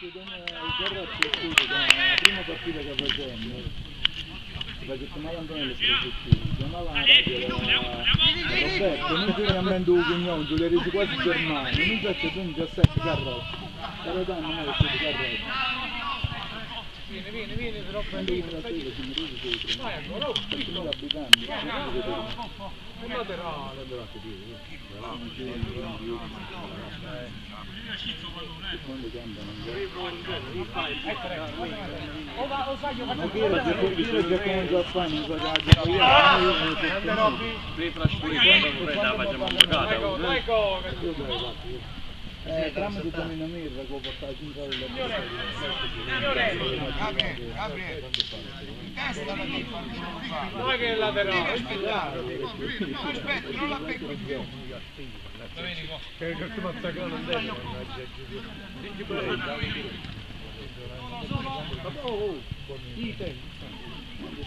la prima partita che facendo perché chiamava Antonello chiamava la radio Roberto, non si veramente un cognome, tu l'hai resi quasi germano, non già sai carrozza, però dai non è che sei carrozza. Vieni, vieni, vieni, la mi ride sopra, Vai ancora, oh, 7.000 abitanti, non laterale. Quando cantano, O va, o sai, io ma faccio chi era già fare, non so che ha Andrò qui. Qui trasferito vorrei da facciamo un giocata. Ecco, ecco. Eh, tramite Tonino Mirra che ho portato in casa della Gabriele, Gabriele, in testa la fare non è che è laterale. Aspetta, non la becco più. Che tu mazzacano non devi.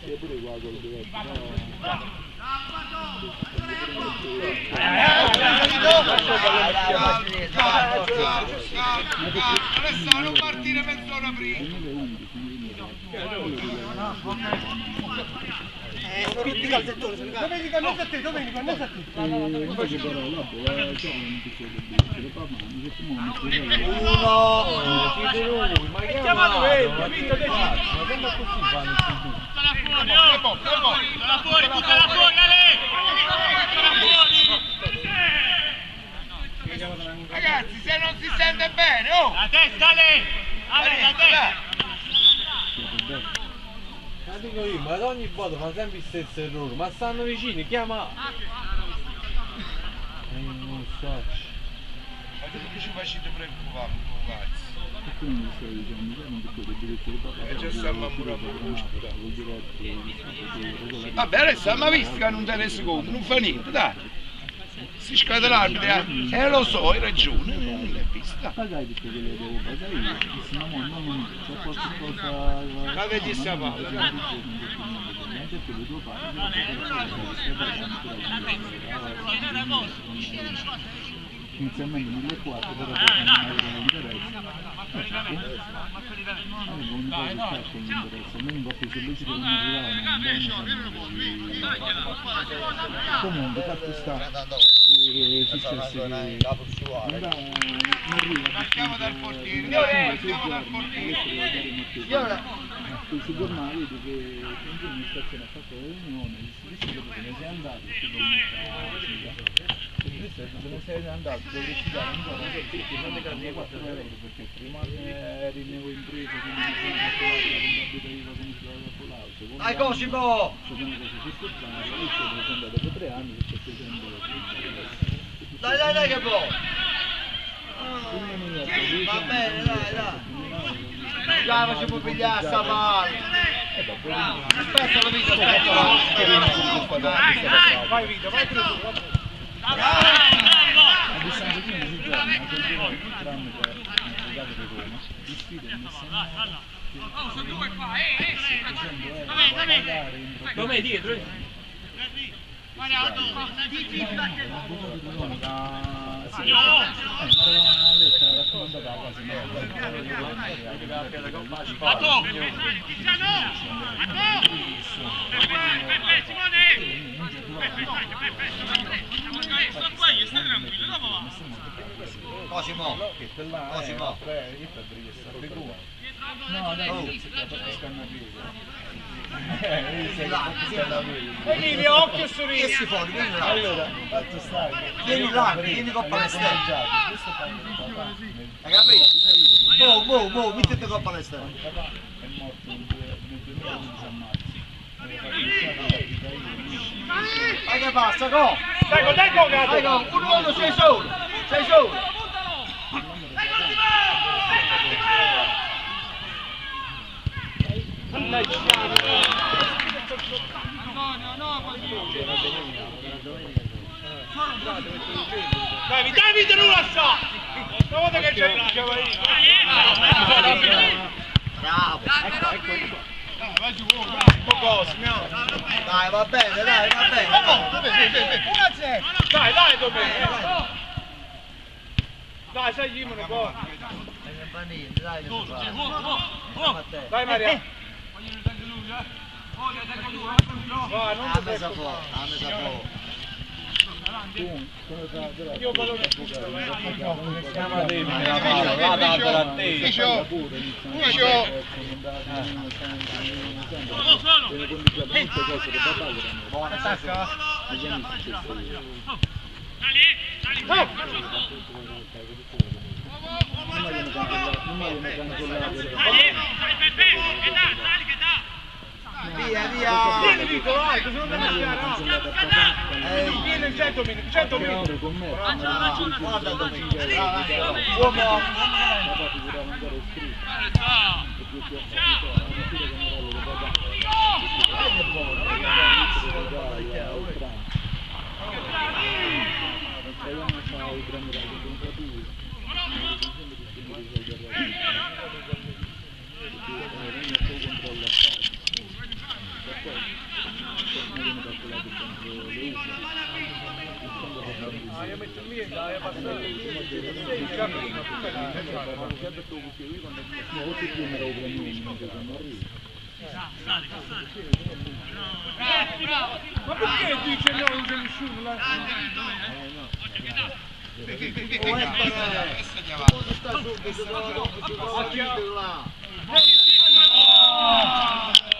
Sì, pure qua col diverso, Adesso non partire mezz'ora prima. Domenica, non a te, domenica, non a te. Invece però là, c'è un piccolo di papà, mi dice, "Mo, mi scusi, Chiamato Vento, Vito decidi. Ma come così fanno Tempo, fuori, buttala fuori, Ale! Buttala fuori! Ragazzi, se non si sente bene, oh! La testa, Ale! Ale, la testa! Ma dico io, ma ad ogni volta fa sempre il stesso errore, ma stanno vicini, chiama! Eh, non so. Ma tu che ci facete preoccupare, ragazzi? Quindi dicendo, sai, non perché devi dire Eh, già stiamo pure a che Vabbè, adesso ma visto che non te ne rendi conto, non fa niente, dai. Si scade l'arbitro, eh, eh, lo so, hai ragione, non l'hai vista. pagai tutte quelle che devo pagare io, se no, no, no, c'è qualche cosa... La vedi sta pausa. Perché le devo inizialmente 1400 però poi non aveva l'interesse avevo un po' di scatto l'interesse a me un po' più sollecito non arrivavano comunque fatto sta che successe che andava non arriva Partiamo dal portiere, partiamo dal portiere. sui giornali vedi che in amministrazione ha fatto la riunione si dice che se ne sei andato se ne sei andato dovresti dare un po' perché non le cambia 4 euro perché prima eri neoimpresa quindi non hai la dava con l'auto Dai Cosimo! sono una cosa circostanza io ci sono andato dopo tre anni perché sto facendo Dai dai dai che può! va bene, dai, dai. Già facciamo pigliare sta palla! Aspetta la vita, aspetta! Vai Vito, vai tu. A distanza di mesi giorni anche il giorno tranne per il legato di Roma di sfide in Come dietro? Atto! Atto! Peppe, Simone! Cosimo! Cosimo! No, dai, lì, occhio e Vieni sorriso. fuori, vieni là! Allora, fatto stare. Vieni là, vieni il papà. Hai capito? Mo, mo, mo, mettete palestra! Papà è morto nel 2011 a marzo. Dai che passa, go! Dai, go, dai, go, Dai gatto. go, uno, uno, sei solo! Sei solo! Dai, Davide non lascia! Una volta che c'è il cavallino. Bravo! Un po' Cosimo. Dai, va bene, dai, va bene! Dai, dai, Domenico. Dai, sai Gimone, qua. fa niente, dai che si fa. Siamo a te. Dai Maria. Va, non ti messa becco. fuori, ha messa fuori. Tu, come fa? Io quello che Chiama te, la palla, va datela a te. Dicio, Dicio. Buona Attacca. Via, Vieni via. Vito, vai, così non devi andare. Ehi, Vieni il 100 minuti, 100 minuti. guarda Domenico. Uomo. Ah, io metto lì e dai, basta. Sei il cammino, tu me la Ma perché dice no, non c'è nessuno là?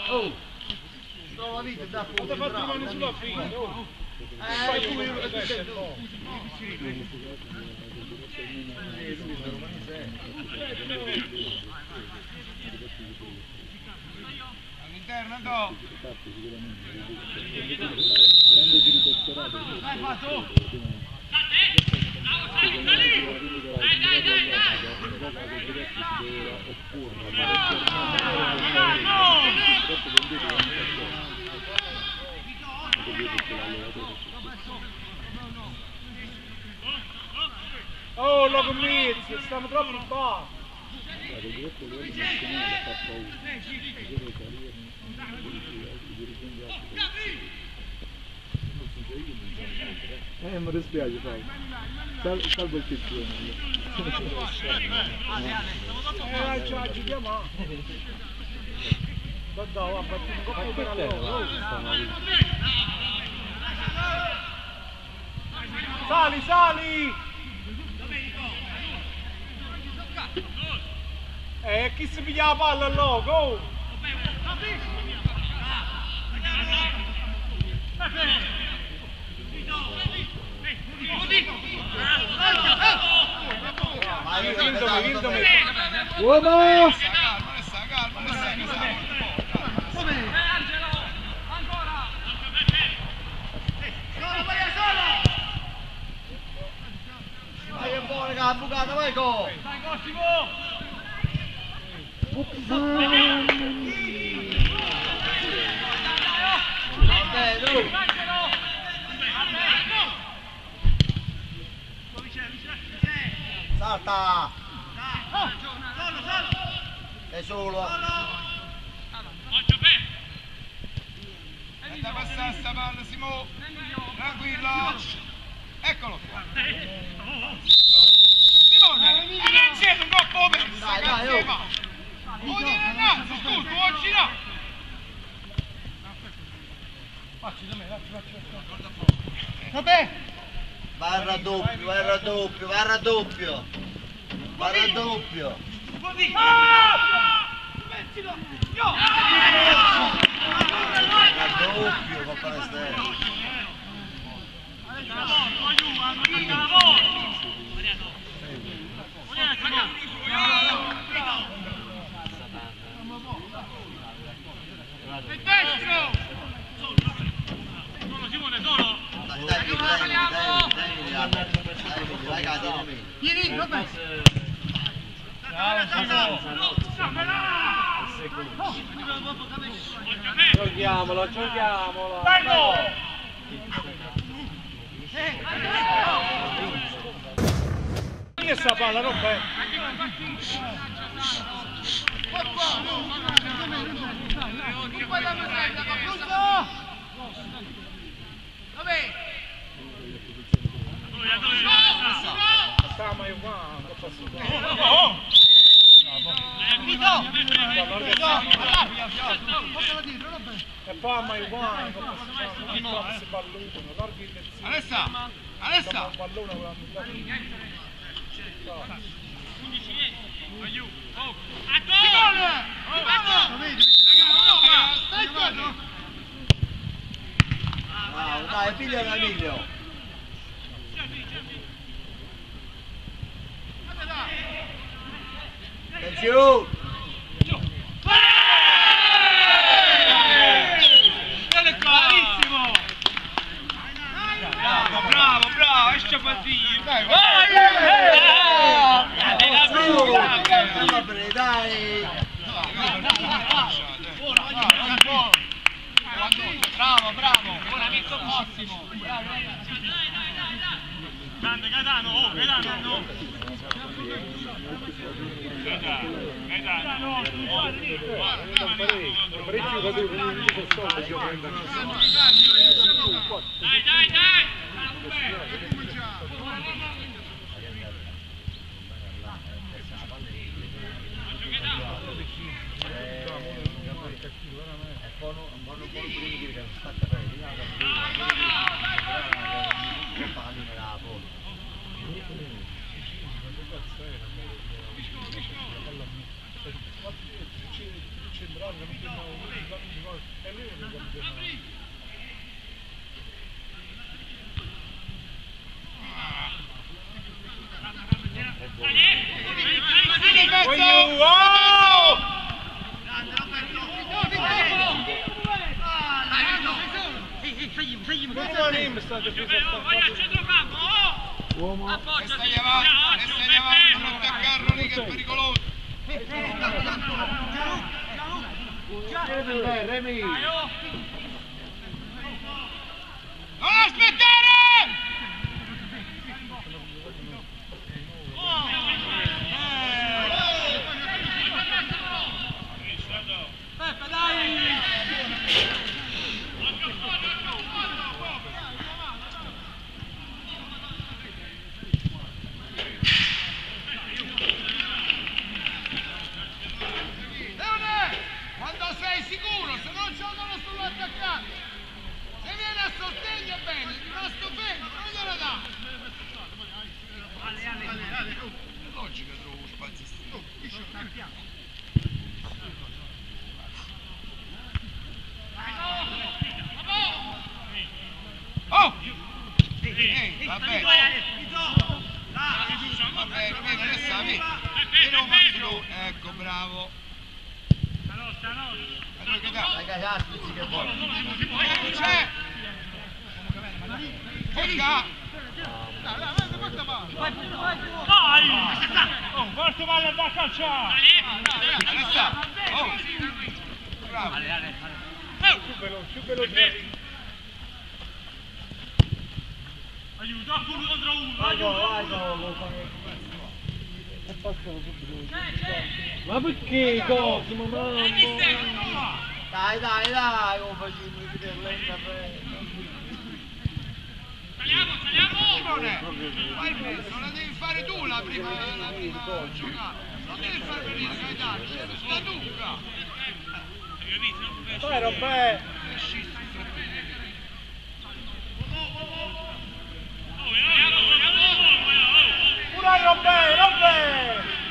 Oh. Trova vita da Ho fuori. fatto mano bravo, sulla fine, oh. Eh, tu io lo sento. All'interno, no. Oh, logo Mitz, stiamo troppo in basso. Eh, mi dispiace, Paolo. Sal- salvo il piccione. Eh, ci agitiamo. Da da, va, batti un po' per allora. Sali, sali! Eh, chi si piglia la palla là, go! Po' raga, bucata, vai go! Vabbè, tu! Salta! È solo! Aspetta, passa sta palla, Simo. Tranquillo. Eccolo qua. Simone, e non c'è un po' persa, Dai, dai, oh. cazzo, ma. Oh, vieni innanzi, tu, tu oggi no. Vabbè! Vai al raddoppio, vai al raddoppio, vai al raddoppio! Vai al raddoppio! Raddoppio, fa palestra! Dai, dai, dai, dai, dai, dai, dai, Vieni, vabbè. Giochiamolo, giochiamolo! Chi è sta palla, non fai? Non posso fare. E poi si chiama? Non se balluto, larghi il terzino. Alessa! Alessa! Un pallone con la Bravo, dai, pigliala Emilio. Attenzione! Bravo, bravo, bravo, esce Fazio. Dai, Su! Vabbè, dai! Bravo, bravo, buon amico Massimo. Grande Gaetano, oh, Gaetano. Gaetano, Parecchio caduto, non dico solo che prendono. Dai, dai, dai. Vai al centrocampo, oh! Uomo, Appoggia, Stai avanti, stai avanti, non attaccarlo lì che è pericoloso. Remi! Non aspettare! Leone, quando sei sicuro, se non giocano sull'attaccante, se viene a sostegno è bene, rimasto fermo, non gliela dà. È logico che trovo spazio. Oh! Ehi, va bene. Va bene, bene, adesso la vedi. Vieni un po' più. Ecco, bravo. Che dà? Dai, Gagliardi, che buono! Eh, C'è! Forca! Dai! Oh, forte valle da calciare! Alessa! Oh! Bravo! Aiuto, uno contro uno, Vai, aiuto! Ma perché Cosimo, mamma? Dai, dai, dai, come facevi vedere per... Saliamo, saliamo! Vai mezzo, la devi fare tu la prima, la prima giocata! Non devi fare per il Gaetano, fare tu! bravo. Dai, Robè! Pure Robè, Robè! Semplice!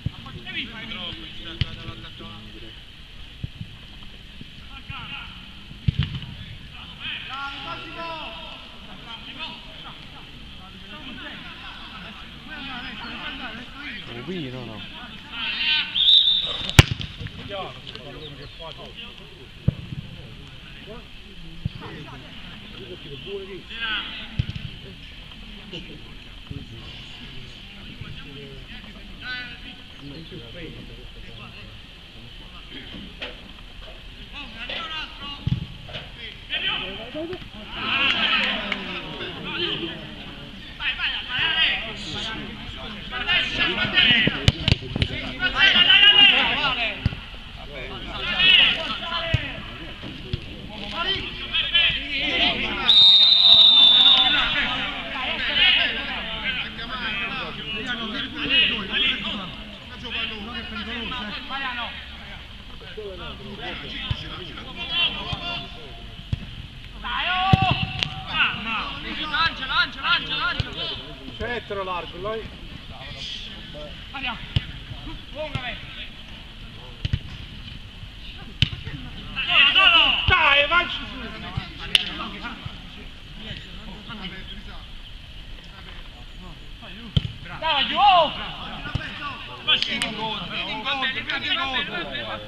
Rubino no. Vai, vai, vai, Ale! Guarda il shot, Ale! Vai, vai, vai, Ale! Dai, oh! Lancia, lancia, lancia, lancia! Centro largo, lei. Andiamo! Lungame! Dai, vai su! Dai, giù! Oh! Vieni in gol, vieni in gol, vieni in gol.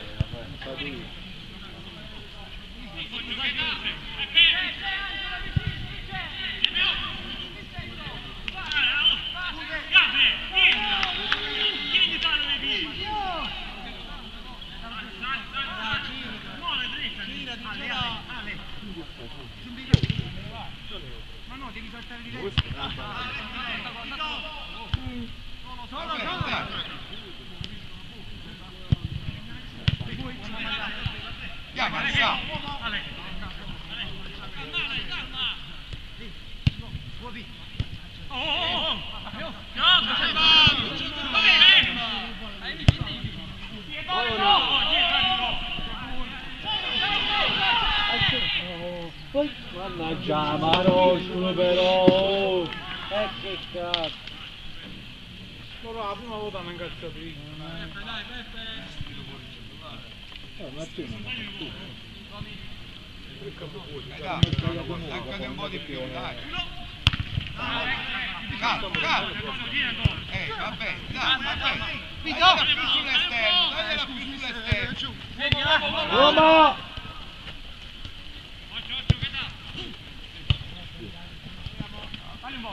Andiamo, andiamo. Mannaggia, Marosco però! Eh che cazzo! Loro la prima volta hanno incazzato lì. Eh, un attimo, ma tu. Dai, staccate un po' di più, dai. Calma, calma. Eh, va bene, dai, va bene. Dagliela più sull'esterno, dagliela più sull'esterno. Roma! Semplice! Vai, vai, vai, Gabri! Vai dentro! Dai, la porta! Gabriele! Vai dentro e poi la metti. Chi dai. c'è? Troppo alto! la palla con un culo,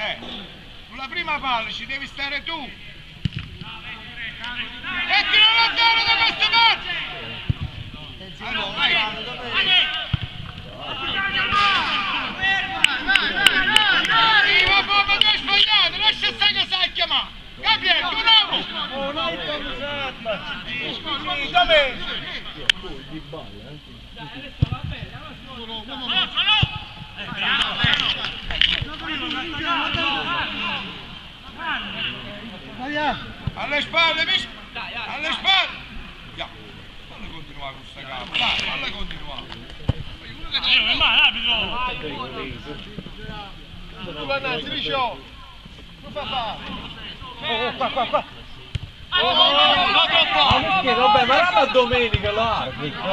Eh, sulla prima palla ci devi stare tu. Mettilo lontano da queste parti! Allora, vai! Viva Bobo, tu hai sbagliato, lascia stare che sai chiamare! Gabriele, tu no! Oh, no, camisetta! Di balle, eh. Alle spalle, mis- alle spalle! Ya, falla continuare con sta gamba, dai, falla continuare! Eh, ma l'arbitro! Tu vai a striscio! Tu fa fa! Oh, qua, qua, qua! Oh, no, no, no, troppo! Ma che vabbè, ma era la domenica l'arbitro!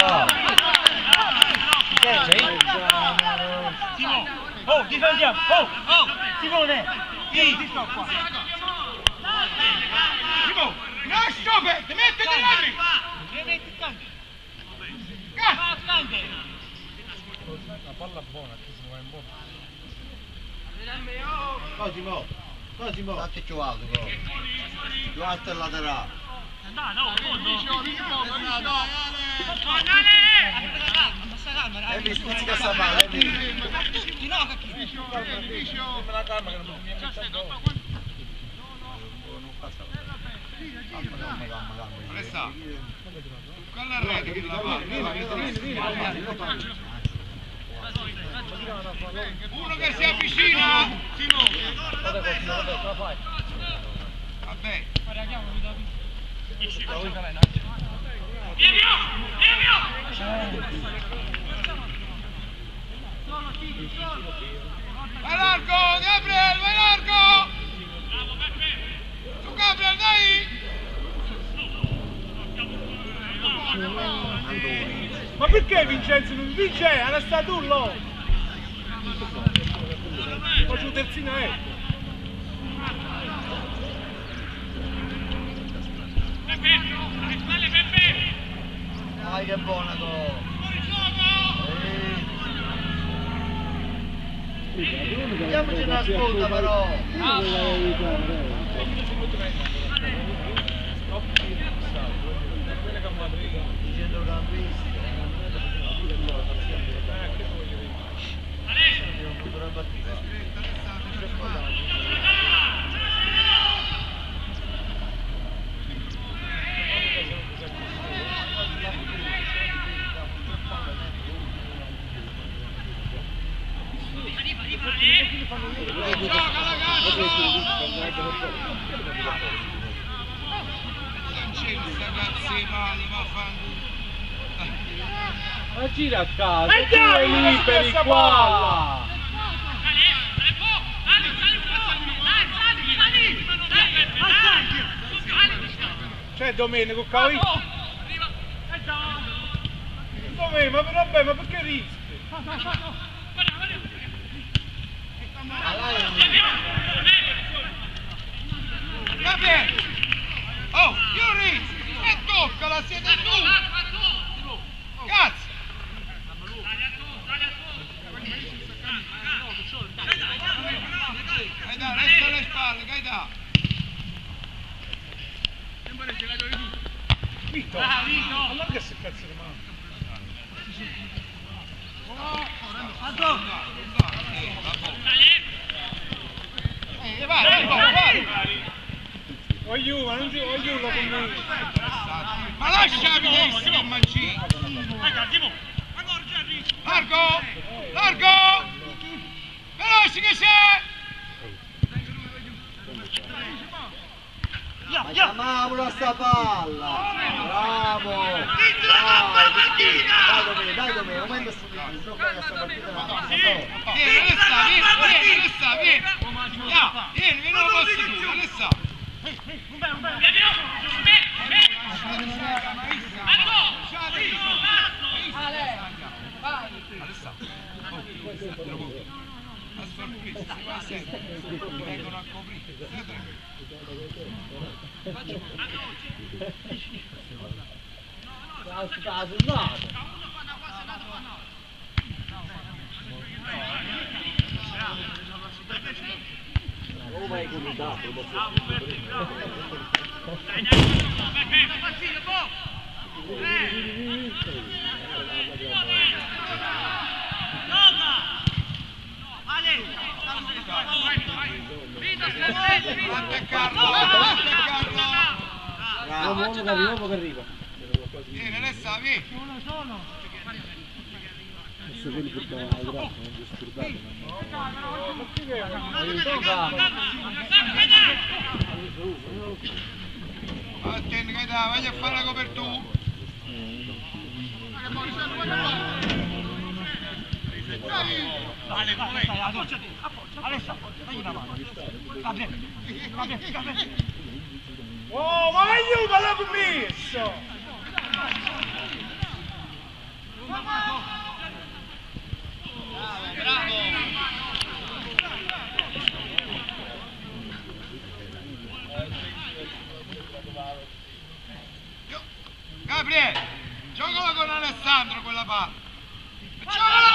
Simo! Oh, difendiamo! Oh, oh! Simone! Sì, sto qua! Simo, lascia aperto, mettiti lì! Cazzo! La palla buona, che se va in bocca. Cosimo, Cosimo. Datti più alto, però. Più alto il laterale. andata, oh, fondo. Dai, dai, E mi stuzzica sta palla, e mi... Me la calma che non mi è Alessà. Con la rete che la fa. Uno che si avvicina. Vabbè, ce la fai. Vabbè. Via, via, via, via. Vai largo, Gabriel, vai largo. Su Gabriel, dai. Vincenzo non vince? Era stato un lo! Faccio un terzino ecco. Pepe, alle spalle Pepe. Dai che buona go! Andiamoci in ascolta però! I centrocampisti. Gioca di male, ma gira a casa, liberi qua! Sali, sali fuori, sali, sali fuori. Dai, sali, sali. Dai, Pepe, dai. Cioè Domenico, cavolo! Arriva. E già. Dove? Ma vabbè, ma perché rischi? Guarda, guarda. Gabriel. Oh, Yuri. E toccala, siete tu. Cazzo. Gaetà, resta alle spalle, Gaetà. Vito! Allora che se cazzo di mano? Eh, vai, vai, vai. Voglio, ma non ci voglio con me! Ma lascia evidenza Mancini. Largo, largo. Veloce che c'è. Ma chiamiamola sta palla! Bravo! Dai, dai Domenico, dai Domenico, aumenta sto video, se no qua sta partita. Vieni, Alessa, vieni, vieni, Alessa, vieni. Vieni, vieni, lo posso tu, Alessa. Alessa. A sorpresa, qua sempre. Vengono a coprire. Sta suonato! Oh vai come dato, lo Attaccarlo, attaccarlo. Bravo! Uomo che arriva, uomo che arriva! Vieni, Alessa, vieni. Adesso quelli portavano la grappa, non disturbato, Attenti, Gaetà, vai a fare la copertura. Vale, vale, stai, appoggiati, appoggia. Alessa, dai una mano. Gabriele, Gabriele, Gabriele. Oh, ma aiuto, l'ho permesso! Gabriele, giocala con Alessandro quella palla. Giocala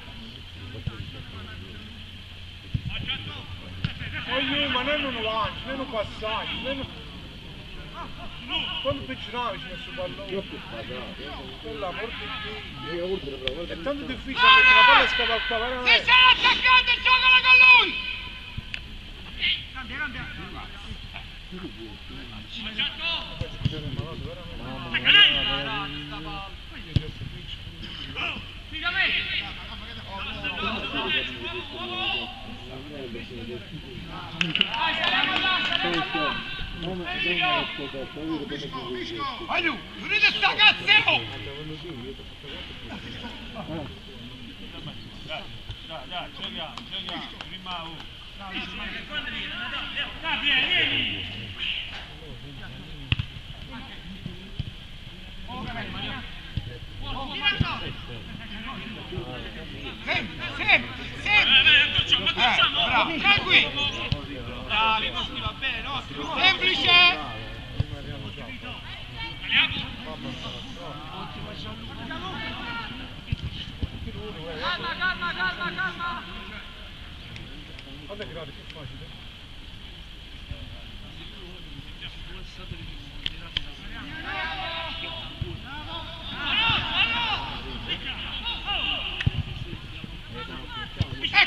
Poi ma non un lancio, non un passaggio, non... Quando peggiorava ci messo pallone, quella morte di È tanto difficile perché la palla scappa qua, Se veramente. sei attaccante, giocala con lui! Vai giù, venite sta cazzeo! Dai, dai, dai, giochiamo, giochiamo. Prima uno. Gabriele, vieni. Sempre, sempre, sempre! Eh, bravo, nostri va bene, nostri. Semplice! Calma, calma, calma, calma! Che era più facile.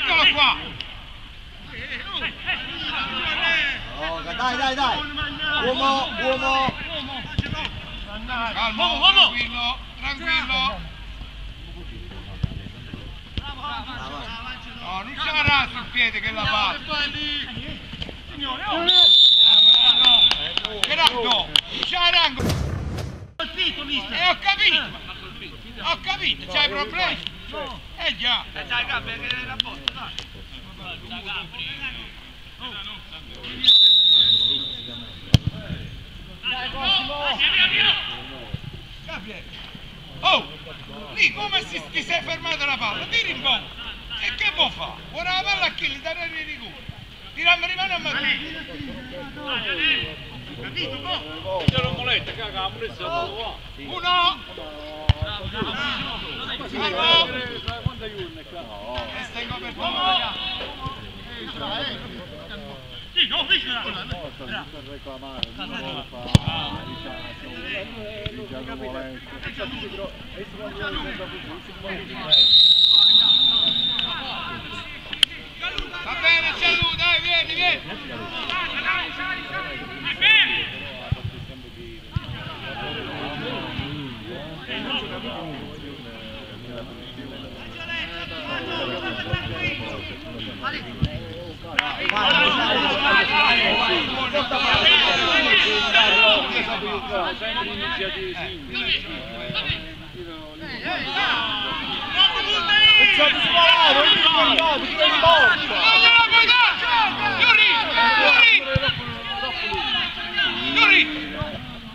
Eccolo qua! Oh, dai, dai, dai. Uomo, uomo. Calmo, tranquillo, tranquillo! No, non c'è la sul piede che la fa! Gerardo, non c'è la rango! Colpito, mister. Eh, ho capito! Ho capito, c'hai problemi? Eh già! Eh, dai, Gabriele, che era a posto, dai. Dai, Gabriele. Gabriele! Oh! Lì come si, ti sei fermato la palla? Tiri un po'! E che può fare? Ora la palla a chi? Gli dare il rigore! Tirammi rimane a Matteo! Capito, po'? Uno! Bravo! E stai in copertura! Sì, no, vicino. Va bene, lui, dai, vieni, vieni! È in porta? Non gliela puoi dare! Yuri! Yuri! Yuri!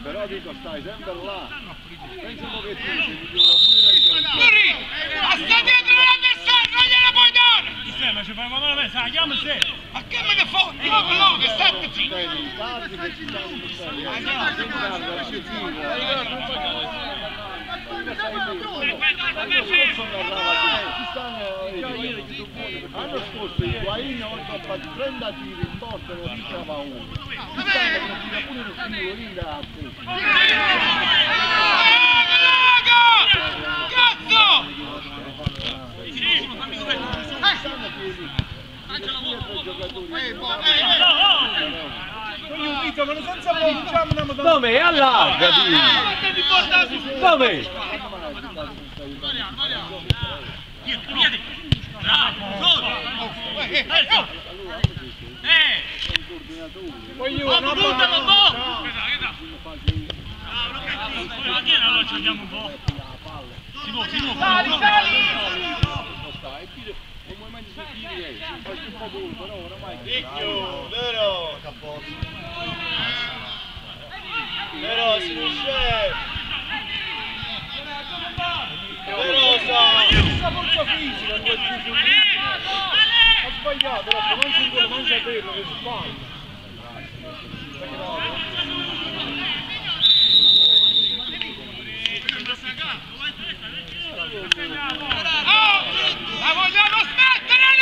Però dico, stai sempre là. Pensa un pochettino, si migliora pure nel campo. Yuri! Ma sta dietro l'avversario, non gliela puoi dare! Sistema, ci fai chiama se. Ma che me ne che state che stanno buttando. Ah, no, la si tira. L'anno scorso il Guaini oltre a fare 30 tiri in porta non riusciva uno. Quest'anno tira pure uno singolo lì da Cazzo! Noi un vito, ma non senza pronunciamo una madonna. Dove? Allargati! Dove? Vieni, Bravo, solo. Eh, eh, eh, Eh, Poi io Vamos, una buttalo, palla- boh. Ma chi allora ci andiamo un po'? Si può, si può. Sali, sali! Picchio, vero? Vero, si riesce. stessa forza fisica in quel fisico. Ha sbagliato, Rocco, non si quello, non saperlo, che sbaglia. La vogliamo smettere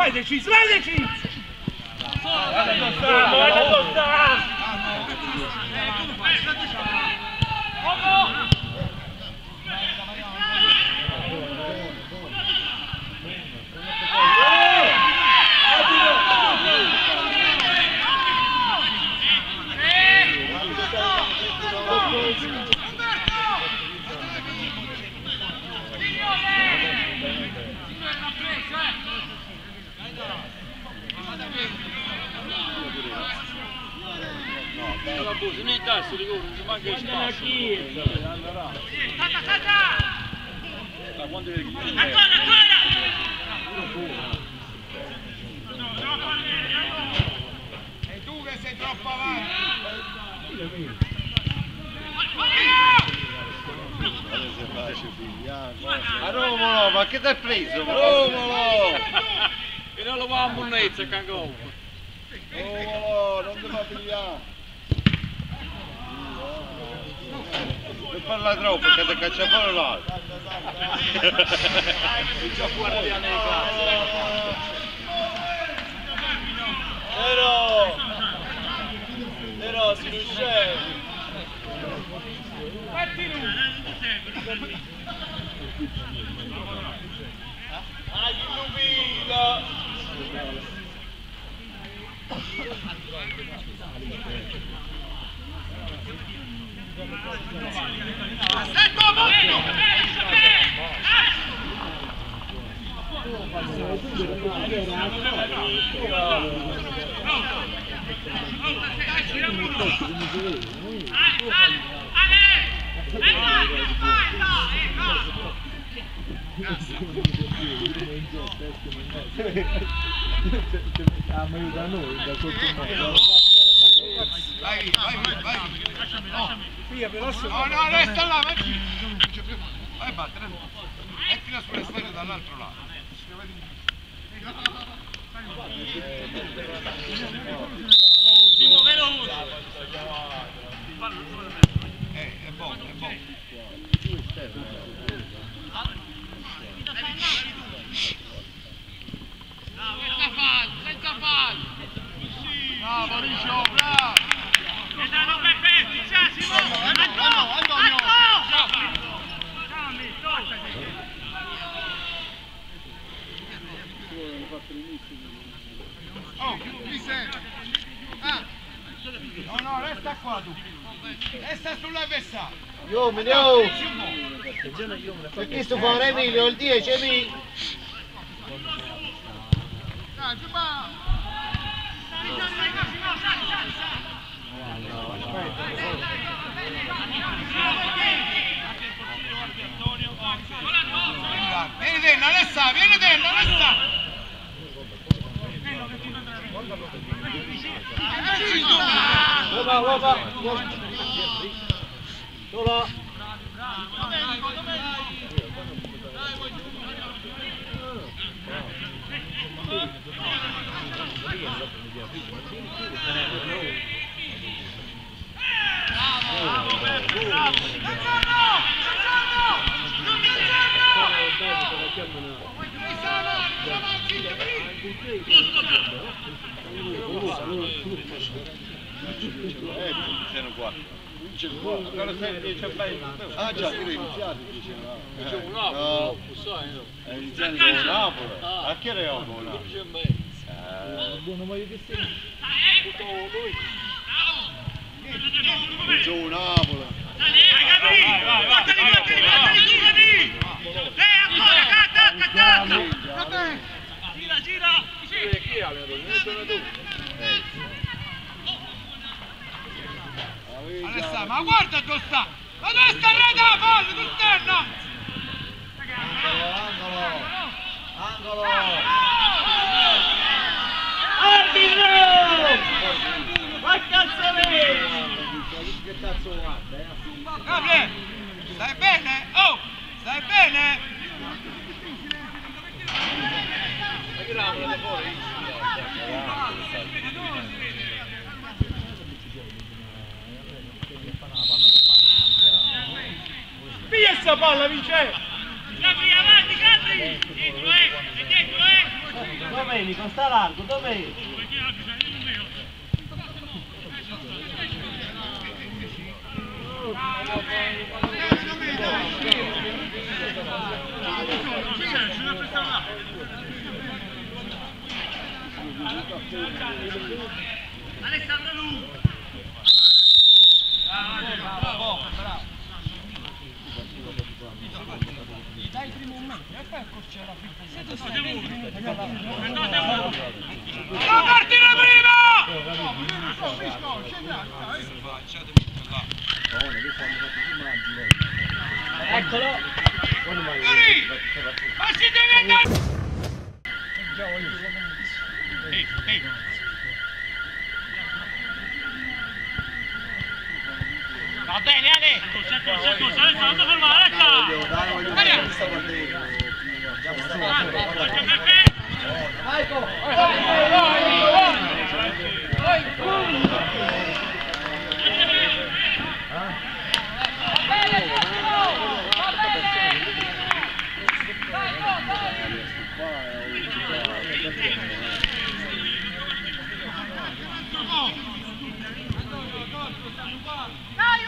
Vai deciso, vai deciso! Guarda dove sta, guarda dove sta! La busa, non dà sto rigore, non ci manca spazio. Da quando vedi che E tu che sei troppo avanti. A Romolo, ma che ti hai preso? Romolo! E non lo va a munnezza, cangò. Romolo, non ti fa pigliare! Non parla troppo che ti caccia fuori l'altro! Però! Però si riuscì! Ai, Lupino! Ah, ma aiuta noi da sotto il mondo. Vai, vai, vai. No, Via, se no, no, resta là, metti. Non c'è più. Vai, battere. Mettila sulle spalle dall'altro lato. Ultimo veloce. Eh, è buono, è buono. Senza fallo, senza fallo. Bravo, Licio, bravo. Oh, mi senti? Ah. No, no, resta qua tu. Resta sull'avversario. Io mi devo! Perché sto fuori Emilio il 10 Emilio! Dai, bravo. Vieni dentro, Alessa, vieni dentro, Alessa. Opa, opa! Sola! Sono qua. Allora sei c'è Ah già, io iniziato dice no. No, è iniziato con Napoli. A che era Napoli? Buono voglio che sei. Giù Napoli. Vai, vai, portali, portali, portali, girati! Eh, ancora, attacca, attacca! Gira, gira! Alessà, ma guarda dove sta! Ma dove sta il re della palla, tu sterno! Angolo, angolo, angolo. Ma cazzo Che cazzo guarda, eh? Gabriele, stai bene? Oh, stai bene? Via sta palla, Vince! Gabri, avanti, Gabri! Dietro, eh! E dietro, eh! Domenico, sta largo, dov'è? Alessandro Lu! Non partire prima! Eccolo! Yuri, ma si deve andare! Ehi, ehi. Va bene, Ale! Certo, certo, certo, Alessandro fermare, Alessandro! Voglio dare, voglio dare questa partita. Andiamo, stiamo Anche perché? Michael! Dai, va giù, Dai che c'è! Dai che c'è! Non aspetterò io, cazzo! Speriamo, speriamo un po'! Top danno la famiglia. Occhio che dà! Bravo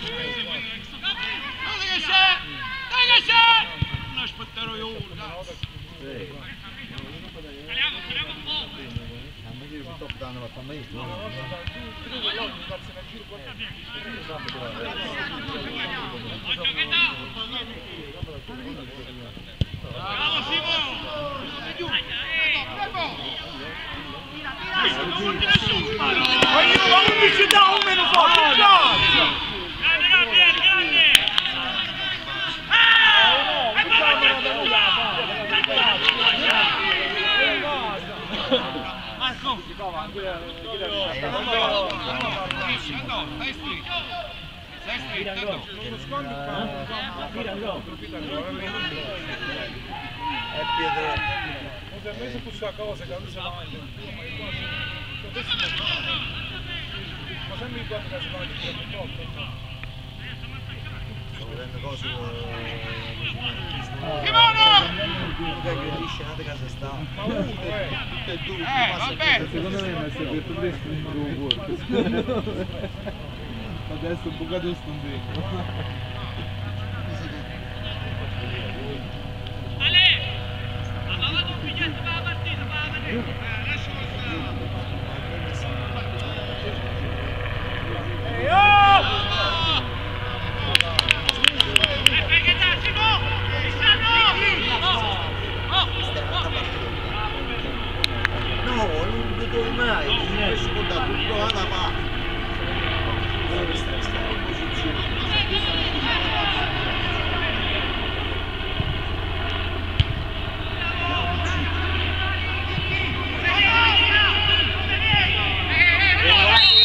Simo! Non porti nessuno! Ma io ma 11 da un meno fa! Cazzo! Grande Gabriele, grande! Ah! E Marco! No, stai stritto! Stai stritto! È Pietro. Non si è messo su questa cosa che non si va Ma sempre in quanto si va a dire un po'. Sto vedendo cose Secondo me mi è servito questo un numero Adesso un caduto un dentro. Ale! Ha dato un biglietto per la partita, per la partita! Ehi, oh! E perché dà Simo? Cristiano! Oh! Oh! No, non vedo mai, non è scontato, non trova la parte. Dove sta sta in posizione?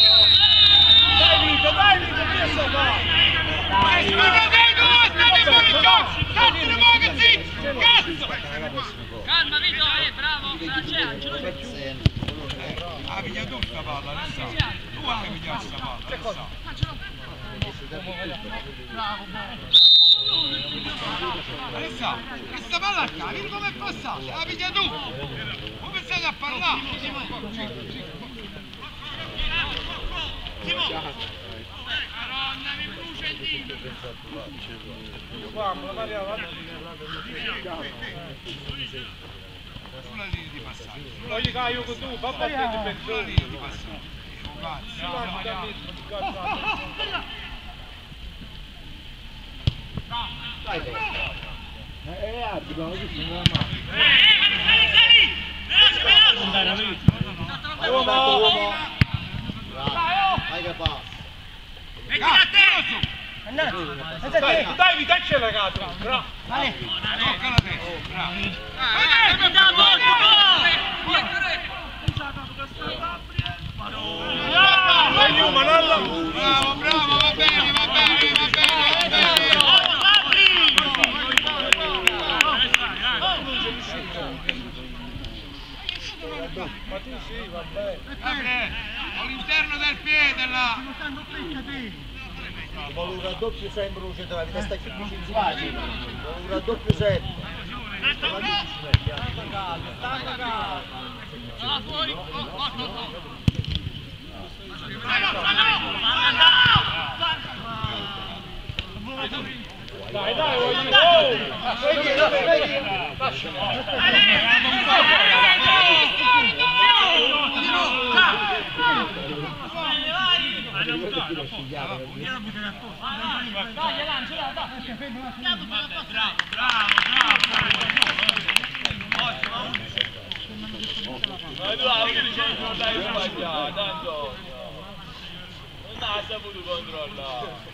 Dai Vito, dai Vito, via sta palla! Ma dai, dove stai fuori cazzo? Senti le moglie, zitto! Cazzo! Calma Vito, eh, bravo! C'è Angelo! Ah, piglia tu sta palla, Alessandro! Tu hai pigliato sta palla, Alessandro! Alessandro, questa palla qua, vedi com'è passata? La piglia tu! Come stai a parlare? Madonna, mi brucia il dito. Qua, me la pari avanti. Sulla linea di passaggio. Non gli caio con tu, fa partire di Sulla pensione. linea di passaggio. Ragazzi, Si mangia il cammismo di cazzo. Dai, dai. Eh, eh, arbitro, non visto una mano. Vai, Roberto, uomo. Bravo. Vai che passa. Dai, dai, mi la casa. Bravo. tocca la testa. Bravo. Dai. Bravo, bravo, va bene, va bene, va bene, va bene. Ma tu sì, vabbè. Gabriele, all'interno del piede là. Полурадок мешаем оружие, давай. Видать, таких мужчин звали. Полурадок мешает. Дай, дай, ой, ой! Пойди, пойди! Пошли! Vuole un raddoppio sempre un centrale, mi sta chiuso in facile. Vuole un raddoppio sempre. Dai, dai, voglio. Oh! Vedi, vedi. Ma tu hai non l'hai sbagliato, Antonio. Non ha saputo controllare.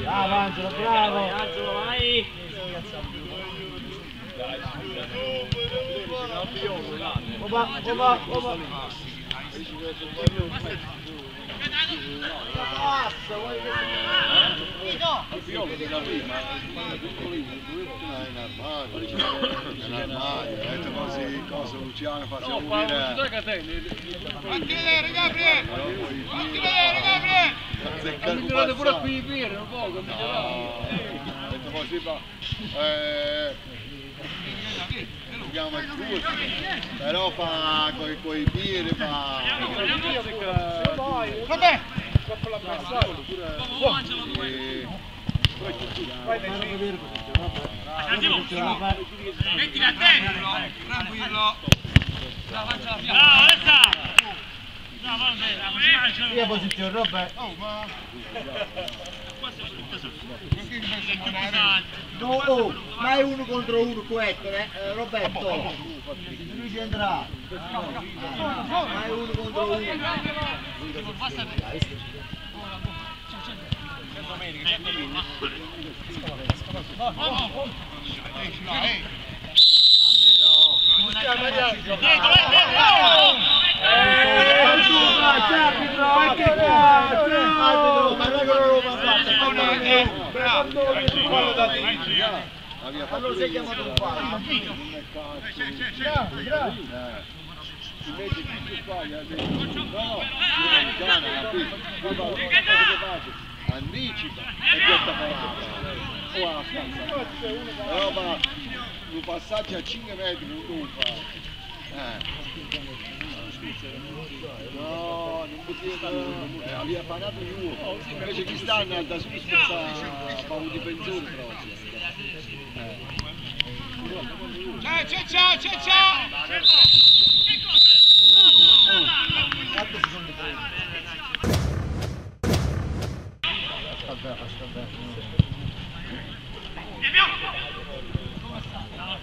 Bravo Angelo, bravo. Angelo, vai. Opa, opa, opa. Che Piolo della prima, ma piccolino, è in armadio, è in armadio, ha detto così, cosa Luciano faceva morire. Fatti vedere, Gabriele. Fatti vedere, Gabriele. Azzeccare un pure qui bere un poco, ha detto così, ma... Si chiama curso, però fa coi, coi birri, fa... Vabbè. Mettila a te! Tranquillo. Bravo, Alessa! Bravo, Alessa! Via posizione, Robert. Oh, ma... Perché mi fai sembrare una No, oh, ma è uno contro uno questo, eh? Eh, Roberto. Lui c'entra. Ah, ma è uno contro uno. Ehi, eh, eh, Quando sei chiamato un più sbaglia, ha detto, no, no. Anticipa e questa parola. Oh, la stanza. Ma un passaggio a 5 metri non devo fare. Eh. No, non poteva, eh, aveva pagato io, invece chi sta da su spezza un difensore proprio. Ciao, ciao, ciao, ciao, ciao. Quanto ci sono di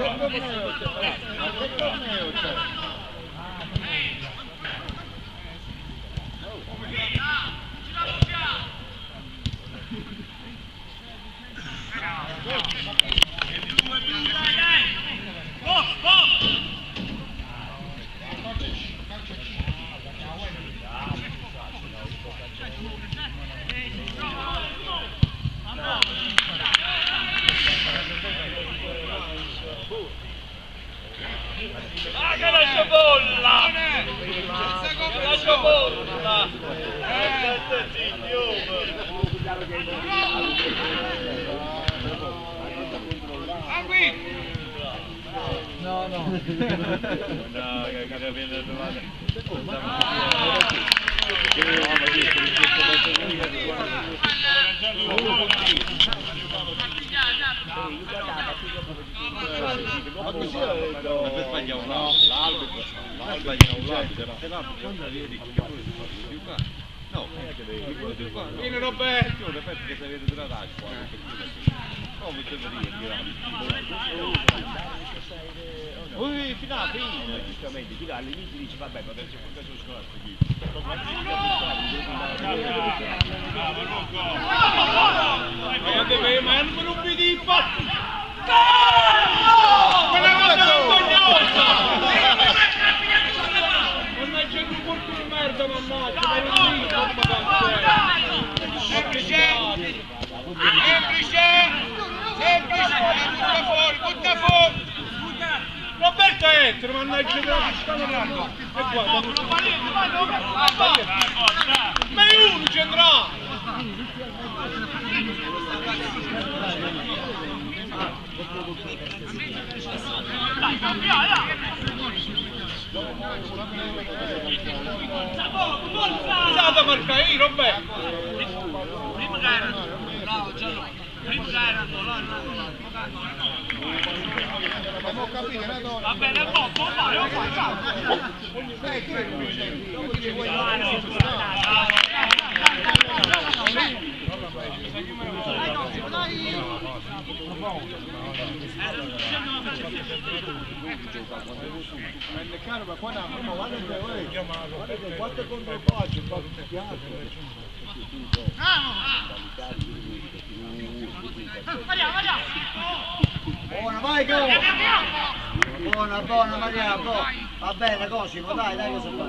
No, ma No, no. No, che che viene trovata. Ma così ho l'arbitro, l'arbitro, un l'arbitro, se l'arbitro non vedi che poi si fa più qua. No. Vieni Roberto! Ripeto che si vede della d'acqua. No, mi sembra Poi fino alla fine, giustamente, fino all'inizio dici vabbè, ma adesso pure sono scolastico. Ma ma non me lo vedi infatti! Quella cosa vergognosa! Mannaggia un porco di merda, mannaggia, ma non Semplice! Semplice! Semplice! Butta fuori, butta fuori! Roberto entra, mannaggia, dove sta andando? E guarda, ma è uno centrale! Usate marca io, Roberto! Prima che erano, bravo Gianlo, prima che erano, là, là, Va bene, un po', vai, vai, vai. Eh, chi è lui? Dopo dice vuoi È caro, ma qua ma guarda che voi, guarda che quattro contro quattro, qua mi piace. Buona, vai go! Buona, buona Maria, go! Va bene Cosimo, dai, dai cosa fa?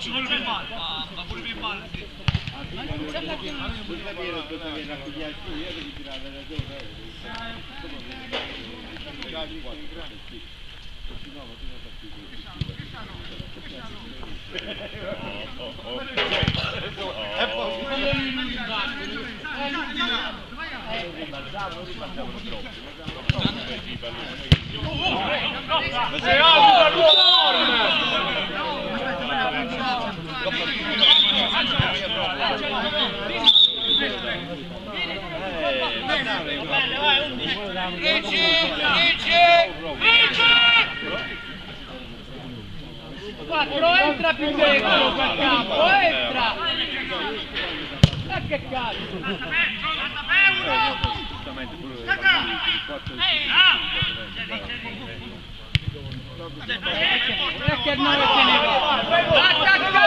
Ci vuole ben palla, ma pure ben palla. Ma non c'è la chiave. Non puoi capire dove viene a cogliere il io devi tirare da dove. Dai, qua, sì. No, ma tu non fai più. Che sanno? Che sanno? E poi quello lì non mi batte. Eh, non mi batte. Rimbalzavo, rimbalzavo troppo. Ma sei alto, l'uomo! 4 entra più dentro quel campo entra che cazzo giustamente quello che è che il 9 se ne va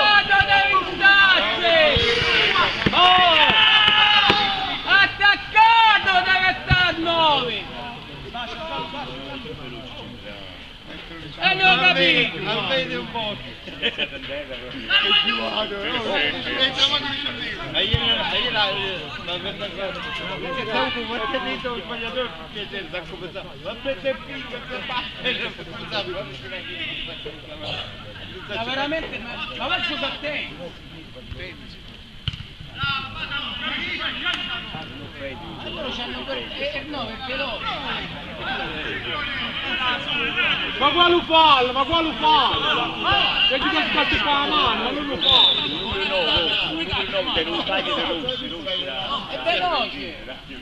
mi chiede da come sta. Ma per te figlio che fa? Ma veramente, ma, ma vai su da te! Allora c'hanno per... Eh, no, perché no? Ma quale fallo? Ma quale fallo? Se ti devi fare con la mano, ma non lo fallo. È veloce!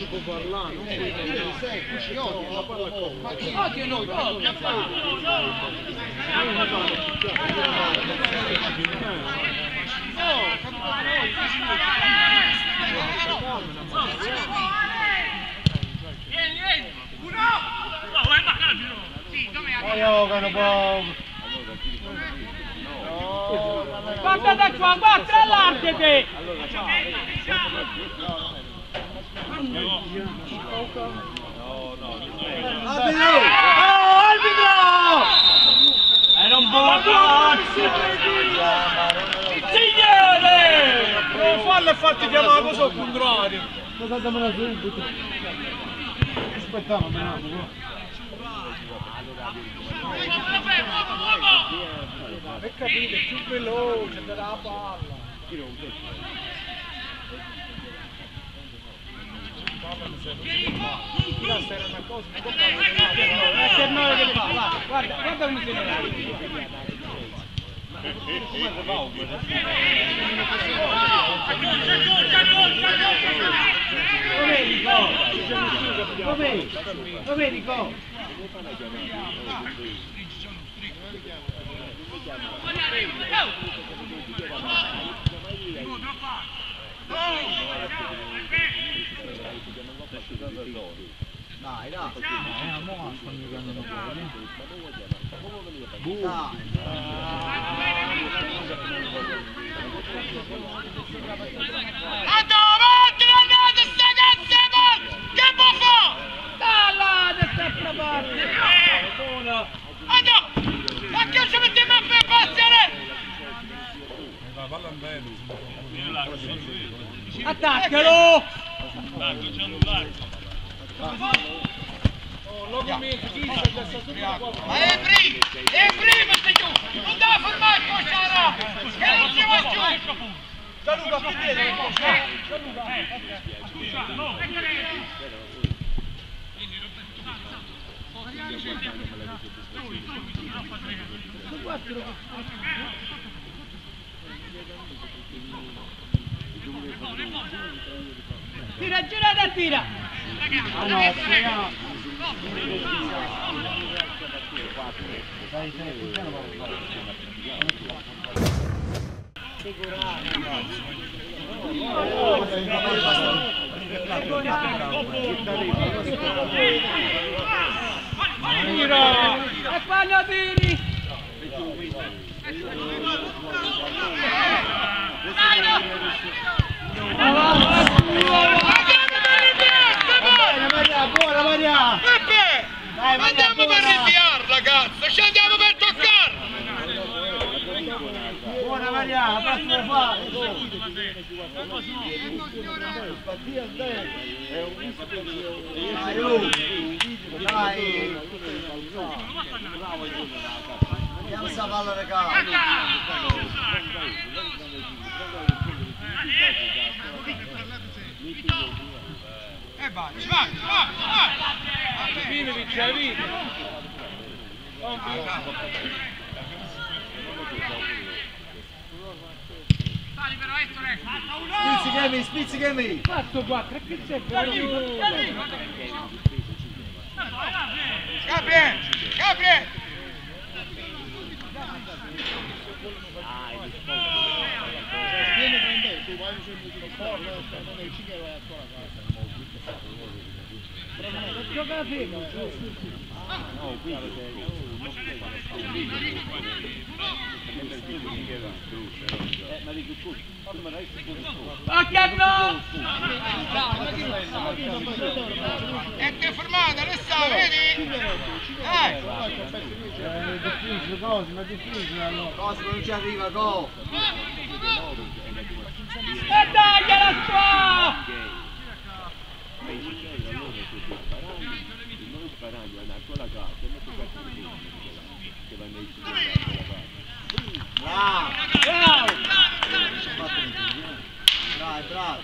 io. Non c'era venale. Guarda che c'era amico mio, lì, là. Ma deriva, Odio noi, odio. Vieni, vieni! Uno! No, vai a calcio! Sì, dove è? Giocano poco. Guarda da qua, guarda l'arte te! Arbitro! Oh, arbitro! Era un buon Signore! Non fallo e fatti chiamare cosa al contrario. Datemela subito. Aspettiamo, veniamo. E capite, più veloce della palla. Questa era una cosa, ma come È per noi che fa, va, guarda, guarda come se ne Lo vedi, Co? Lo vedi? Lo vedi, Co? Dai, dai. Eh, mo stanno giocando fuori. Dai. Andiamo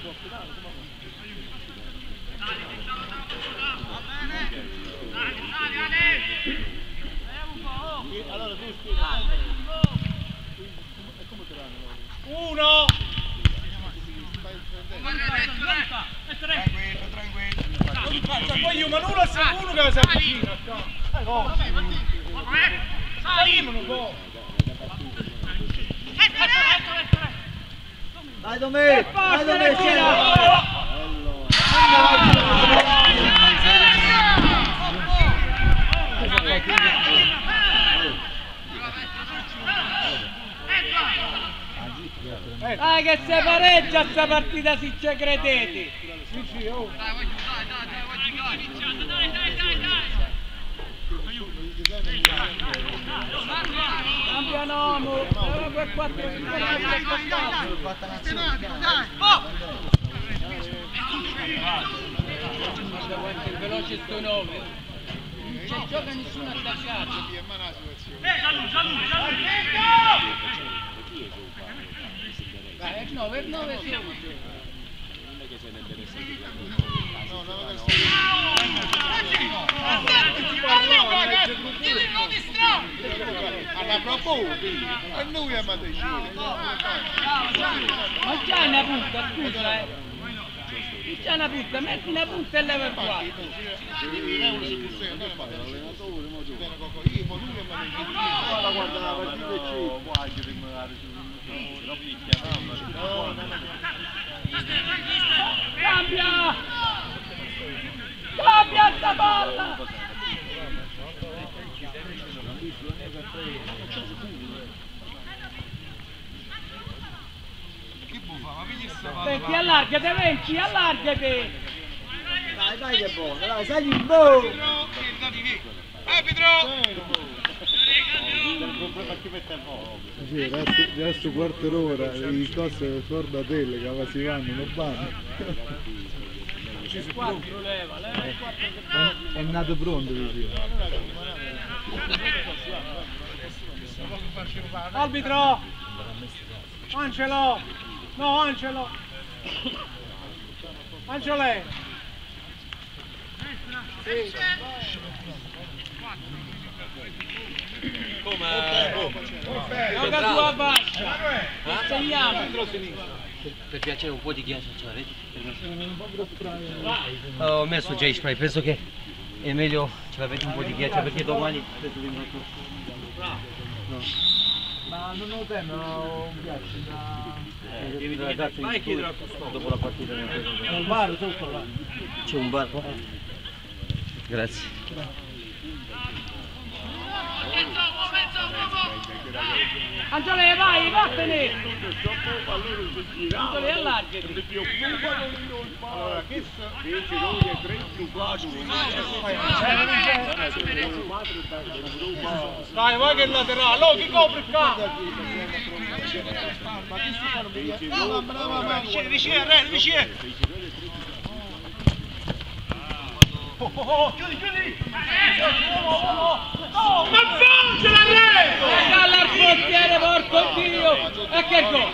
Dai, bravo! Sali, Ale! Allora tu spiega. siamo uno che si avvicina qua. Eh, no. Sali! un po'. Vai Domè, scena. Che si pareggia sta partita se ci credete! Sì, sì, oh. Campione, però per 4 Guarda quanto è veloce sto 9! Non gioca nessuno attaccato! Eh, Gianlu, Gianlu, Gianlu! Vai, per 9, per 9 subito! Alla proponi, a noi ma decine. Ma c'è una punta, scusa eh! C'è una punta, metti una punta e leva il 4! La e c'è. Guarda che mamma. Cambia! Cambia sta palla! Senti, allargate, Venci, allargate! Dai, dai che è buono, dai, sali un po'. Arbitro! Sì, adesso, adesso quarto d'ora, i cose fuori tele che si vanno, non vanno. 4 leva, leva il 4 È, è nato pronto così. Arbitro! Angelo! No, Angelo! Angelo! Gioca tu a bascia! Segniamo! Per piacere un po' di ghiaccio, cioè, vedi? Ho messo già i spray, penso che è meglio ce l'avete un po' di ghiaccio perché domani penso vengono tutti. Ma non ho tempo, un ghiaccio da... Eh, devi ragazzi Vai a chiedere al custode. dopo la partita non È un bar sotto là. C'è un bar qua? Grazie. Angelo, vai, vattene! Angelo, allargati! Allora, che dice noi è 3 più 4. Dai, vai che è laterale! Oh, chi copre qua? Vicino, vicino, vicino! Oh, oh, oh, chiudi, chiudi! Ma foncela, Re! Regala al portiere, porco Dio! E che gol!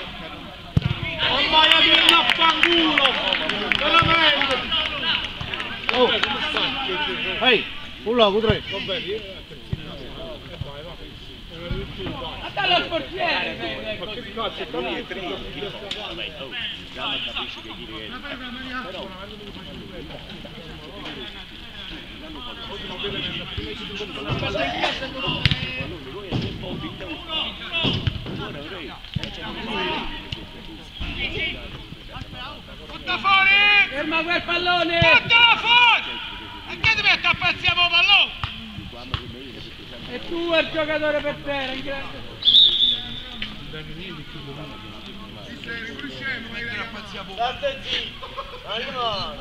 Non vai a dire un affanculo! Veramente! Oh! Ehi! Un logo, tre! Ma dallo al portiere! Ma che cazzo, fammi e 3. Butta fuori! Ferma quel pallone! Buttala fuori! E che ti metti a pezziamo pallone? E tu è il giocatore per terra, in grande. State zitto. Allora.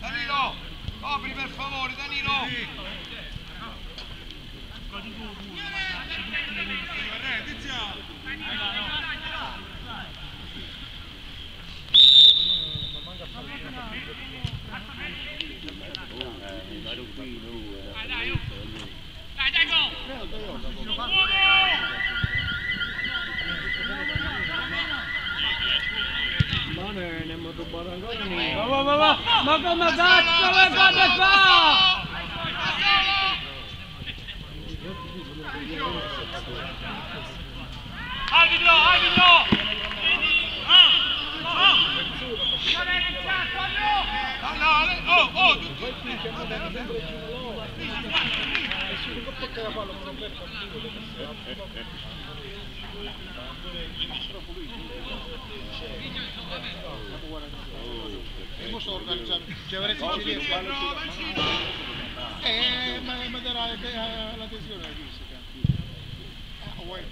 Danilo! Copri per favore, Danilo! Va, va, va, va. Ma come cazzo le fate qua? Arbitro, arbitro! Ah, ah. No, no, le- oh, oh, tu- Io sto organizzando, cioè vorrei siciliano. Eh, ma ma darà l'adesione fisica. Ah, vuoi?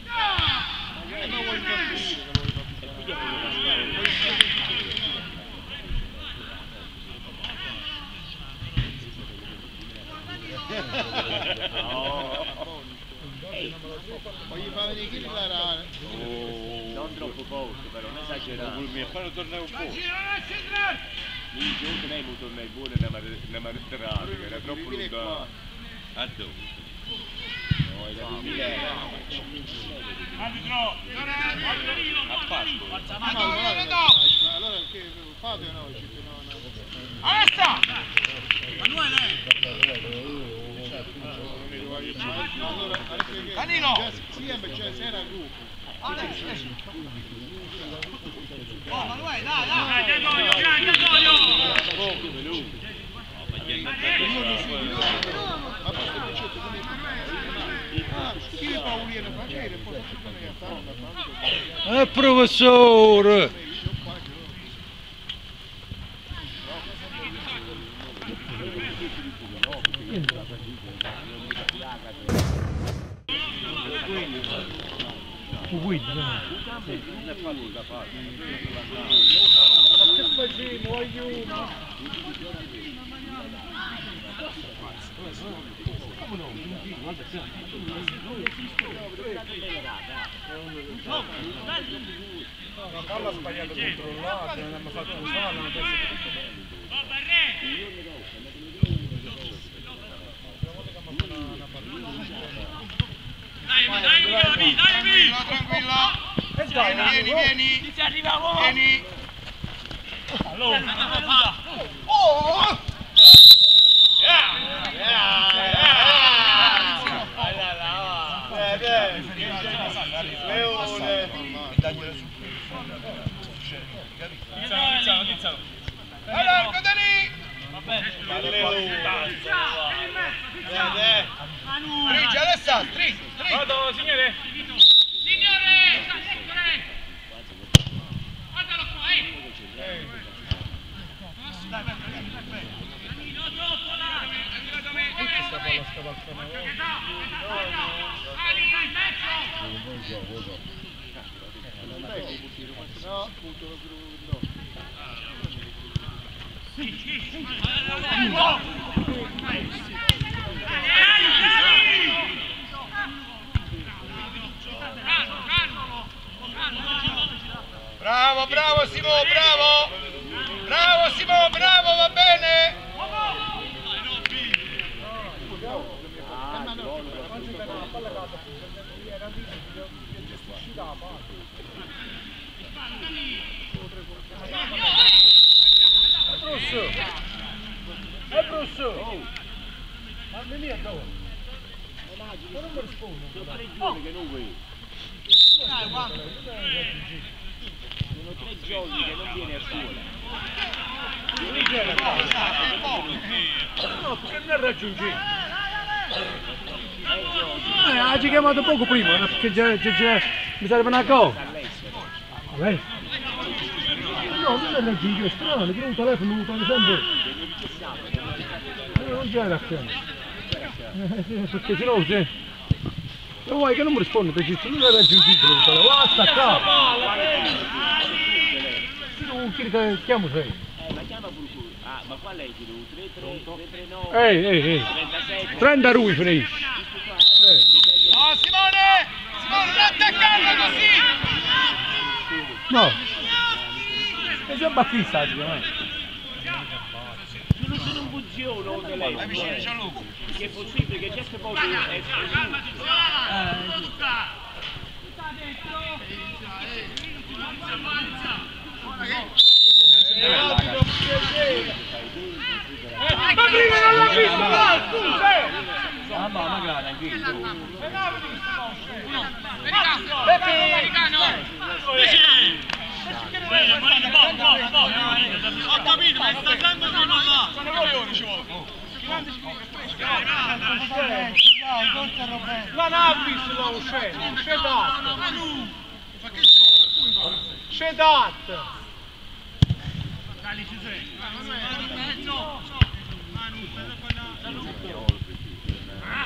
Ma vuoi capire vuoi capire? Vuoi Voglio fare venire chi la Non troppo poco, però non esagerare. Mi fanno tornare un po'. Minchia, non è avuto il buono nella maritterata, che era troppo lontano. A dove? No, era 2000 Arbitro! A Pasqua. Allora che fate ci no, no. Alessa! Allora, anche che Danilo! già insieme, cioè se era il gruppo. Dai, Antonio, grande Antonio! Ma poi sto concetto come Ah, chi le Paolino facere, poi faccio come a fare, Eh, professore! La palla ha sbagliato controllata, non abbiamo fatto usare, non penso Bomba, re! Dai, ma dai, dai, dai, Tranquillo, tranquillo. Vieni, vieni, vieni. Ci arriviamo! Vieni. Allora, fa! Oh! Allora, Codani! Stringi, Alessa, stringi, stringi. Vado, signore! Signore! Eccole! Guardalo qua, eh! Danilo, dopo là! Questa palla scavalcano. Ali, in mezzo! No, appunto lo gruppo. Bravo, bravo Simo, bravo! Bravo Simo, bravo, va bene! Eh Brusso! Ma mi mia dove? Ma non mi risponde. che non vuoi. Sono tre giorni che non viene a scuola. No, perché non raggiungi? Eh, ha chiamato poco prima, no? perché già, già, già, mi serve una cosa. Vabbè. No, non è raggiungere, è strano, che un telefono lo usa sempre. Eh, Non c'era a te. Eh, sì, perché se no se... Se vuoi che non mi risponde, perché se non è raggiungibile, lo telefono, va a staccare. Sì, non chiedi chiamo sei. Eh, ma chiama pure. Ah, ma qual è il giro? 3 3 3 3 9 Ehi, ehi, ehi. 37. 30 lui finisce. Eh. No, Simone! Simone, non attaccarlo così! No. E già Battista, secondo me. Sono solo un posizione o te lei? Vai vicino Gianluca. Che è possibile che certe volte è, è Ma prima non l'ho visto, ma scusa! Ah, ma magari anche io. Ho capito, ma sta sempre fino là. Non ha visto lo scemo, scedat! Scedat!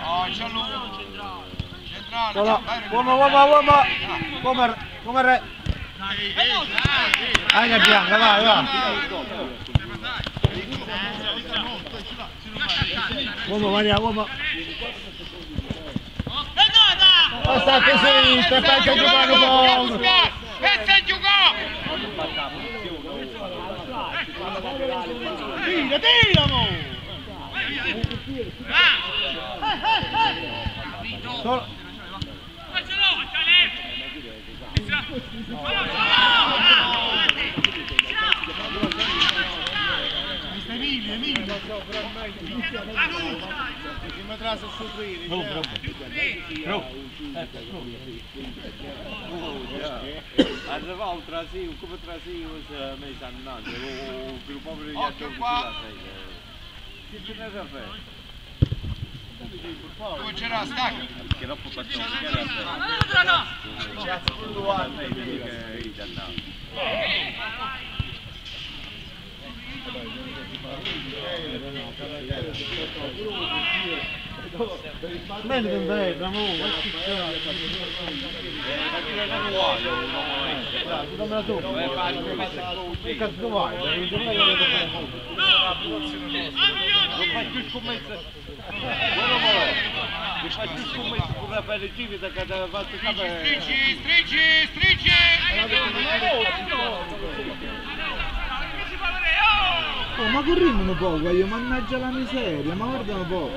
Oh, Gianluca. Centrale. Solo, vai, uomo, uomo, uomo! Come, come re? Dai che bianca, vai, vai! Uomo, Maria, uomo! Zitta, fai che giocare un po'! Pensa a giocare! Tira, tira, mo! Solo, Arriva un trasio, come trasio mi sta andando, o più povero di Occhio qua. Che ce ne da Dove c'era stacca? Che dopo facciamo un meglio che bene, amore, ma che cazzo! Dammi la tua! Che cazzo vai? Non fai più scommesse. Buono buono. Non fai più scommesse con l'aperitivo da che ha fatto capire. Stringi, stringi, stringi! Oh, ma corriamo un po', io mannaggia la miseria, ma guarda un po'.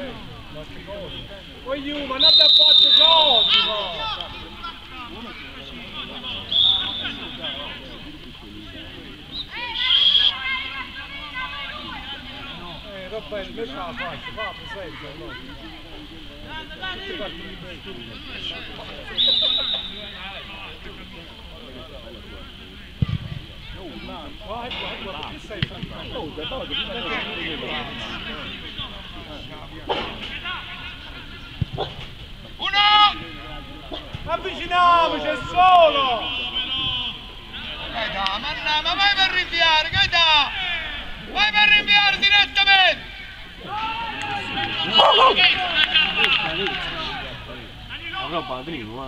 Voglio, ma non da botte cose, ma! Eh, Roberto, invece la faccia, fa presenza, no? Vai, vai, vai, che sei? Oh, da dove? Uno! Avviciniamoci, è solo! Gaeta, manna, ma vai per rinviare, Gaeta! Vai per rinviare direttamente! Avrò padrino, ma...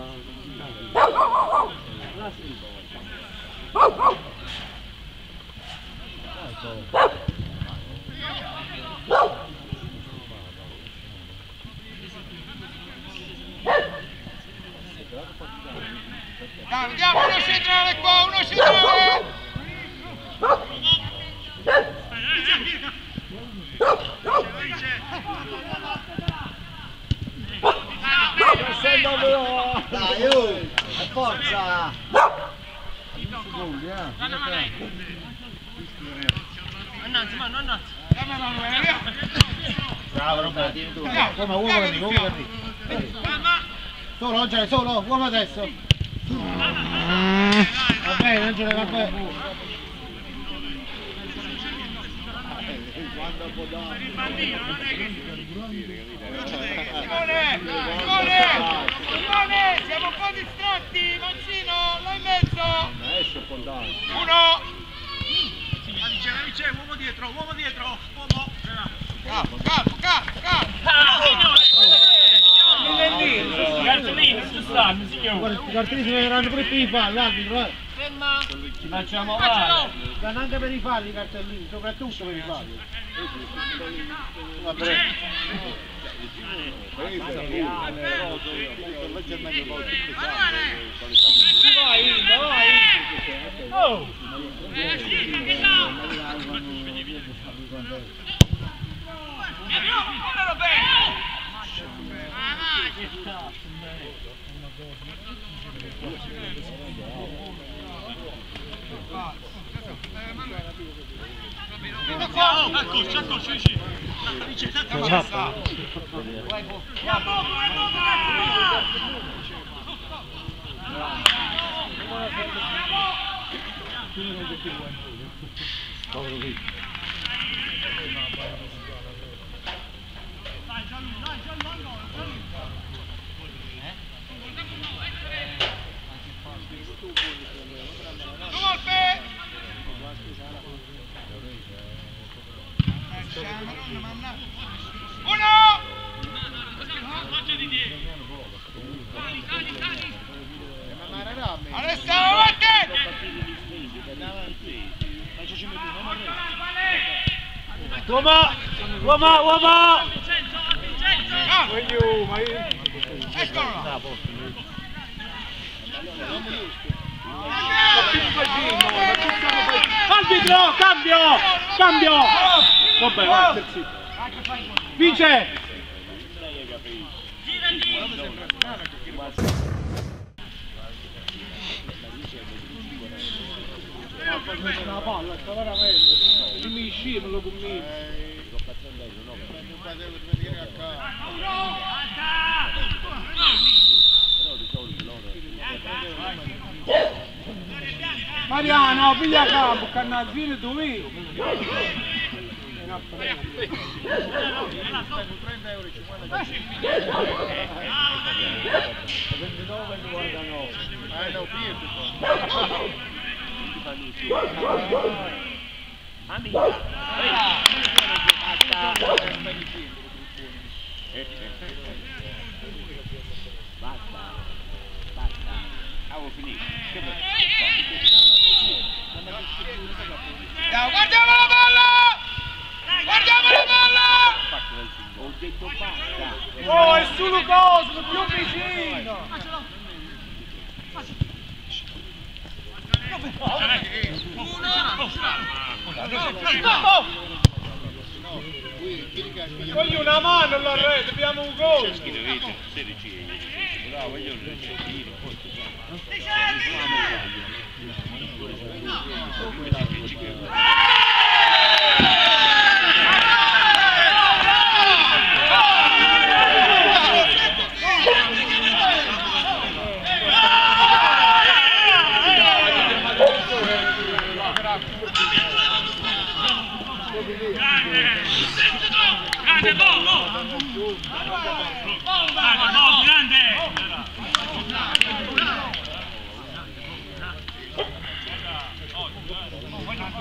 Dai, vediamo uno centrale qua, uno centrale! Dai, oh! Forza! Dammi la mano, vediamo! Bravo Roberto, tieni tu. Come uomo uomo lì. Solo, oggi solo, uomo adesso. Va bene, Angelo, va bene. Simone! Simone! Simone! Siamo un po' distratti! Mancino, là in mezzo! Uno! uomo dietro, uomo dietro, uomo. Calmo, calmo, Quartini deve andare pure i falli, l'arbitro, eh. Ferma! Ci facciamo male! Vanno anche per i falli i cartellini, soprattutto per i falli. Vabbè. Vai, vai! Oh! Eh, no, non lo penso! Ah, che cazzo! Tanto Su Volpe! Uno! Avanti! Uomo! Uomo, uomo! Voglio, ma io... Eccolo! Arbitro, cambio! Cambio! Vabbè, vai, stai zitto. Una palla, sta veramente. Dimmi scemo, lo commino. Mariano, piglia campo, cannazzino dove? Eh no. Oh, è solo Cosmo, più vicino! Voglio una mano alla rete, abbiamo un gol! Grande, Bo, Bo! Grande, Bo, grande!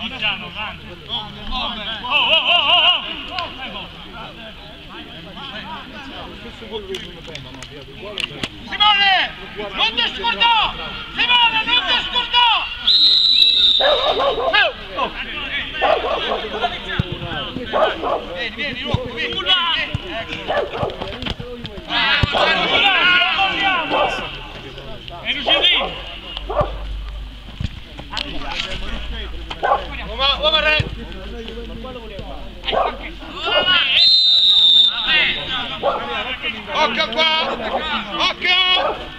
Iniziano, grande! Oh, oh, oh, oh, oh! Dai, Bo. Simone! Non ti scordò! Simone, non ti scordò! Vieni, vieni, Rocco, vieni! E Lucellini! Uomo, uomo, re! Occhio qua! Occhio!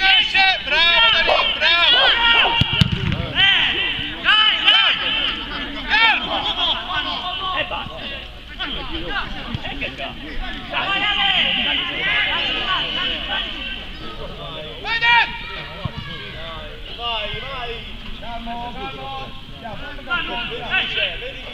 Cresce! Bravo, David, bravo! Vai! Vai, vai! Siamo, siamo! Su,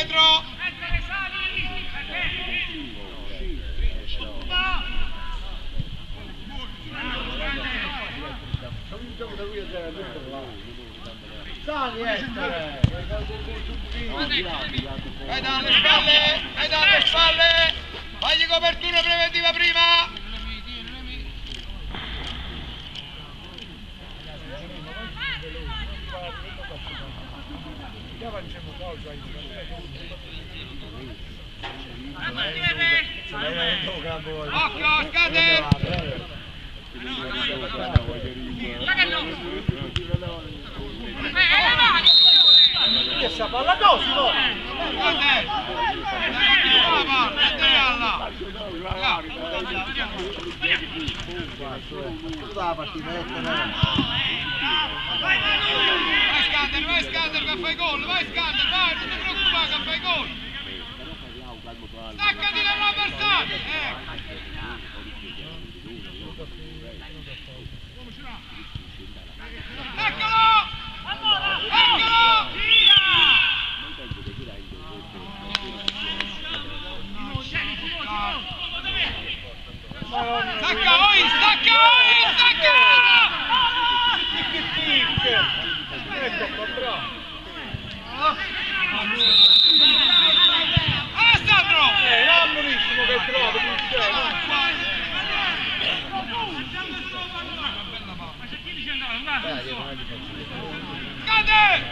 dietro Sali eh. Ettore! Vai dalle spalle! Vai dalle spalle! Fagli copertura preventiva prima! Non mi dire, non mi Ya van a Occhio, scade! Questa palla Cosimo! La partita è Vai Scander, vai Scander che fai gol, vai Scander, vai, non ti preoccupare che fai gol! Staccati la mano! Eccolo! Conte!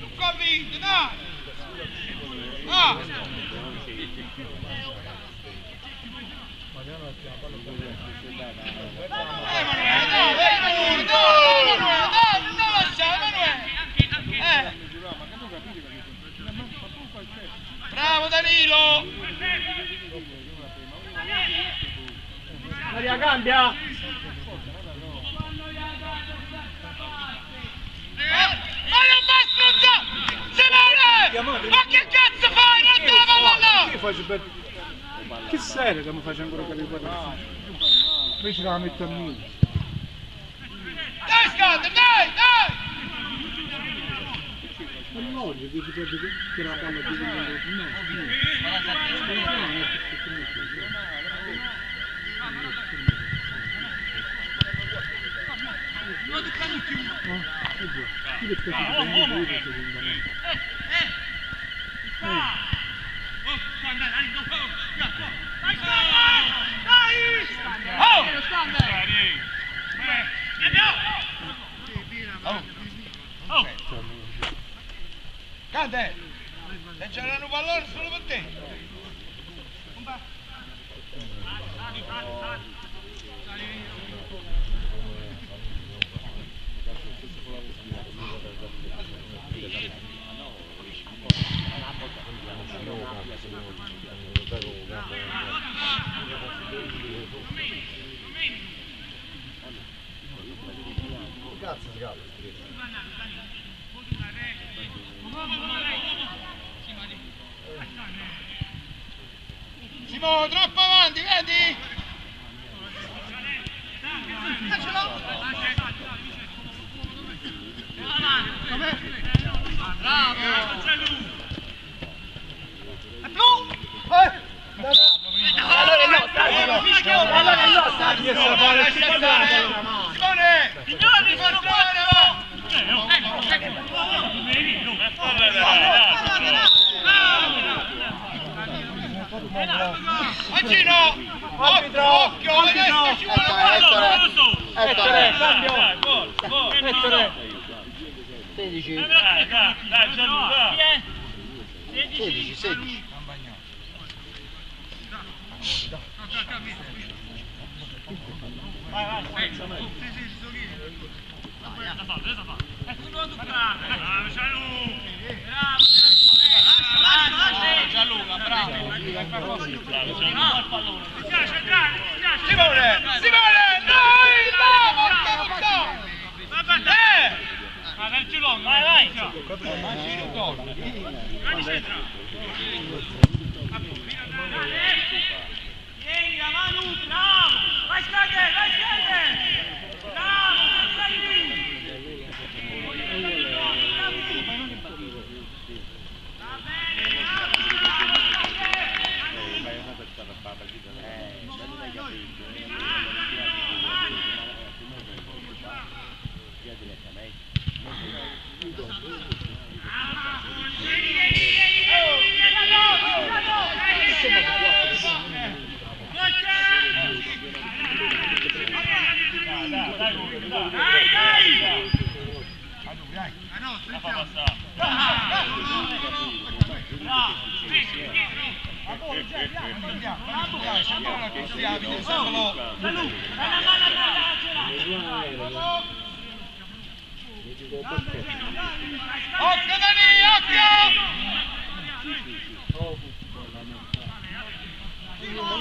Non convinto, no! No! Bravo Danilo! Maria cambia! Ma che cazzo fai? Non te la palla là! Che faccio per... Che serio che mi faccio ancora capire qua? Invece la metto a me. Dai Scander, dai, dai! Ma no, che ti perde che la palla di no, no. Hmm.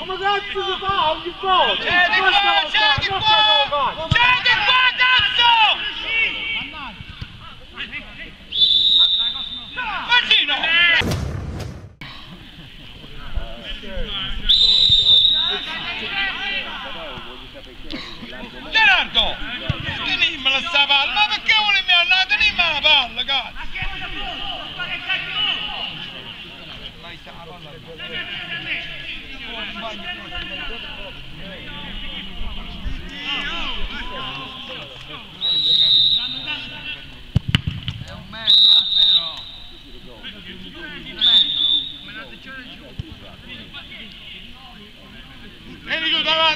Come cazzo si fa ogni volta? Scendi qua, scendi qua! Scendi qua, cazzo! Mancino! Gerardo! Tenimmela sta palla, ma perché volevi andare? Tenimmela la palla, cazzo!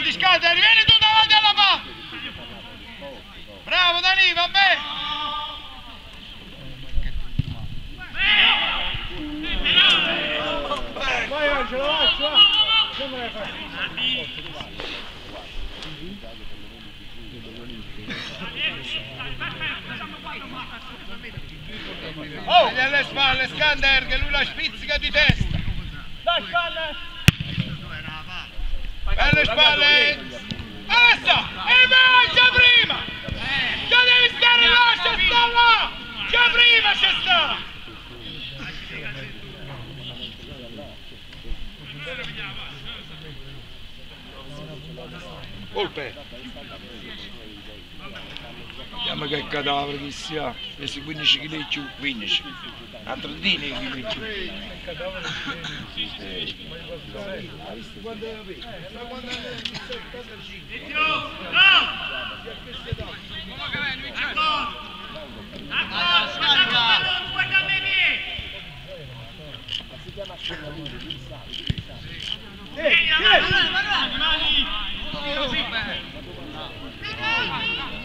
Tu davanti, Scateri, vieni tu davanti alla palla! Bravo Dani, va bene! Vai Angelo, vai, va! Come le fai? Oh! Vedi alle spalle, Scander, che lui la spizzica di testa! Dai, spalle! Alle spalle! Basta! E vai, già prima! Già devi stare là, c'è sta là! Già prima c'è sta! Colpe. Vediamo che cadavere che sia. Questi 15 kg in più, 15. Altro dini kg in più. C'è, c'è, vieni scalde! Salutare,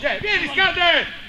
dai, salutare, ehi,